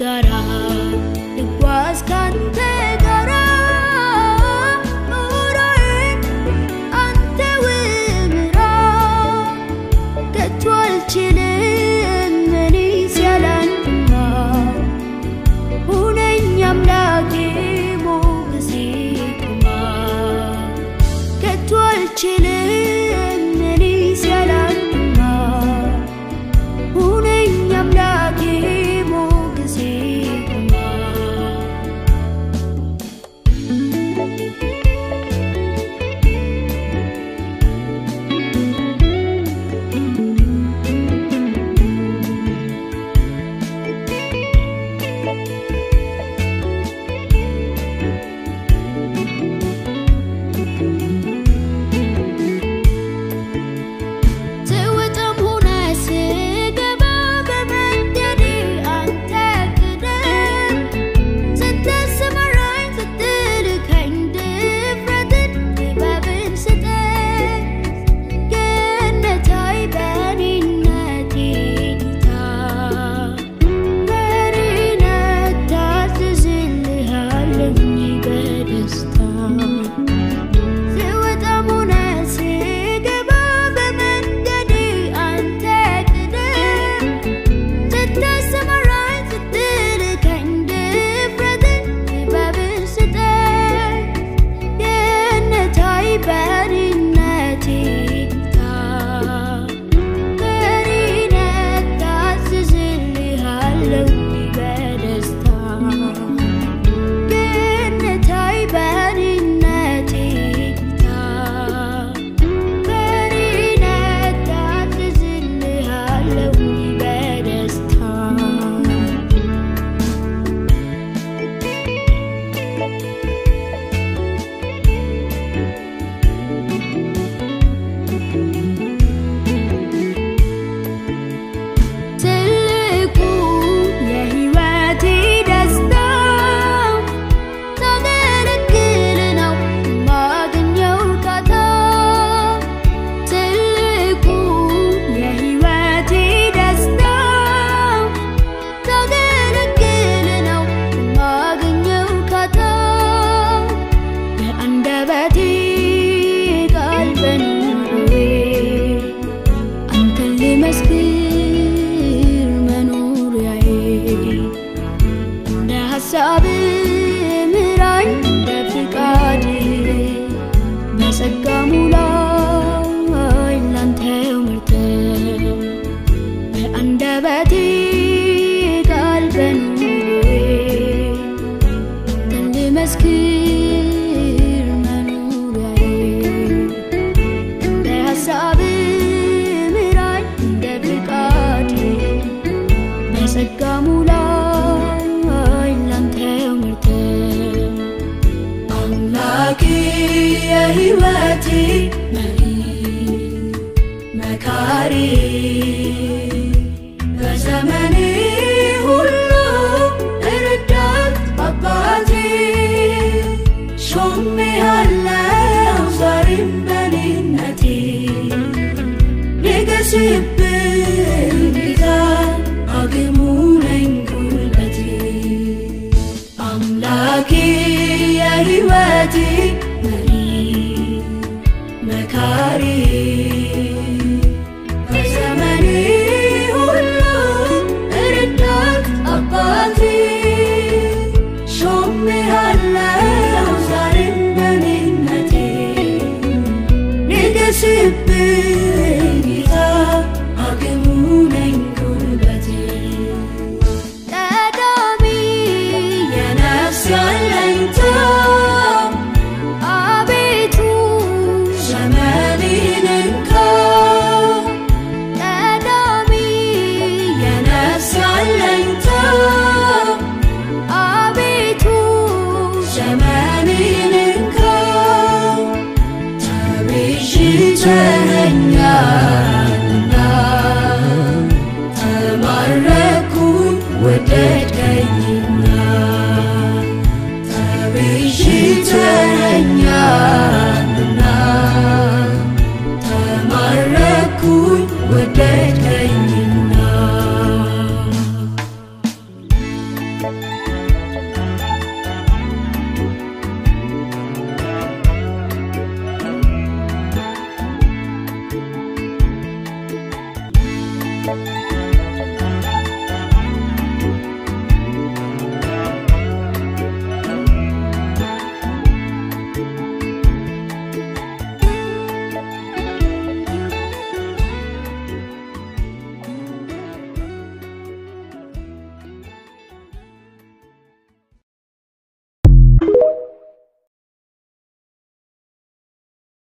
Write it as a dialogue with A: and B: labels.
A: ጋራ ልጓዝ ካንተ ጋራ ኖራዬን አንተ ውምራ ከቶ አልችልም መሊስ ያላንተማ ሁነኝ አምላኬ ሞገሴ ቁማ ከቶ አልችልም معك يا هواتي مكاري فزمني هلو اردت شمي هلا وصارم بنينتي نقسي بالقتال أقمون أملاكي መሪ love.